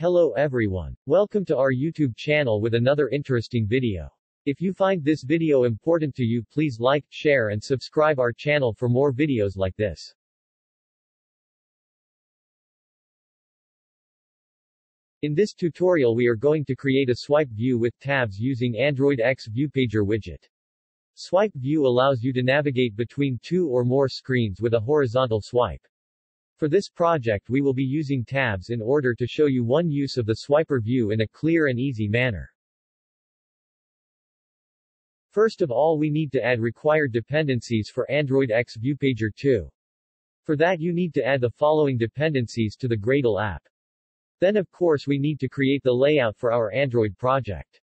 Hello everyone. Welcome to our YouTube channel with another interesting video. If you find this video important to you please like, share and subscribe our channel for more videos like this. In this tutorial we are going to create a swipe view with tabs using Android X ViewPager widget. Swipe view allows you to navigate between two or more screens with a horizontal swipe. For this project we will be using tabs in order to show you one use of the swiper view in a clear and easy manner. First of all we need to add required dependencies for Android X ViewPager 2. For that you need to add the following dependencies to the Gradle app. Then of course we need to create the layout for our Android project.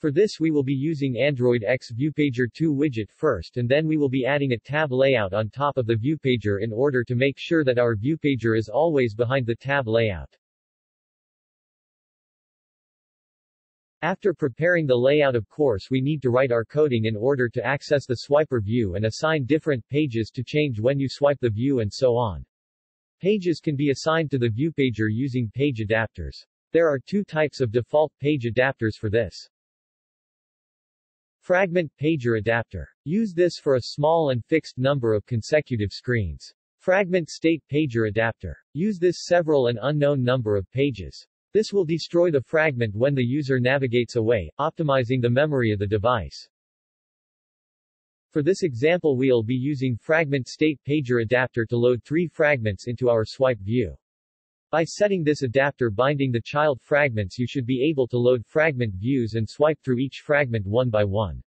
For this we will be using Android X ViewPager 2 widget first and then we will be adding a tab layout on top of the ViewPager in order to make sure that our ViewPager is always behind the tab layout. After preparing the layout of course we need to write our coding in order to access the swiper view and assign different pages to change when you swipe the view and so on. Pages can be assigned to the viewpager using page adapters. There are two types of default page adapters for this. Fragment pager adapter. Use this for a small and fixed number of consecutive screens. Fragment state pager adapter. Use this several and unknown number of pages. This will destroy the fragment when the user navigates away, optimizing the memory of the device. For this example we'll be using Fragment State Pager Adapter to load three fragments into our swipe view. By setting this adapter binding the child fragments you should be able to load fragment views and swipe through each fragment one by one.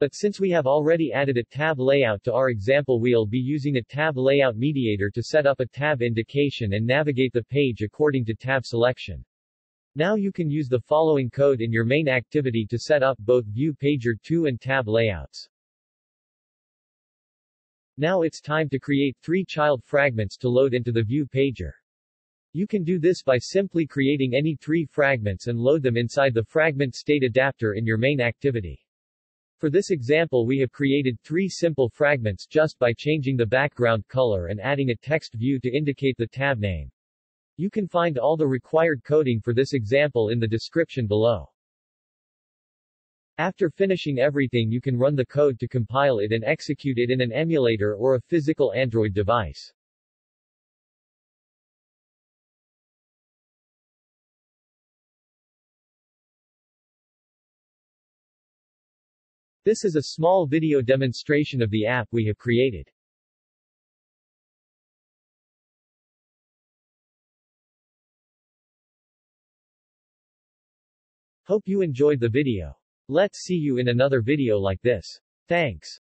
But since we have already added a tab layout to our example we'll be using a tab layout mediator to set up a tab indication and navigate the page according to tab selection. Now you can use the following code in your main activity to set up both View Pager 2 and tab layouts. Now it's time to create three child fragments to load into the view pager. You can do this by simply creating any three fragments and load them inside the fragment state adapter in your main activity. For this example we have created three simple fragments just by changing the background color and adding a text view to indicate the tab name. You can find all the required coding for this example in the description below. After finishing everything you can run the code to compile it and execute it in an emulator or a physical Android device. This is a small video demonstration of the app we have created. Hope you enjoyed the video. Let's see you in another video like this. Thanks.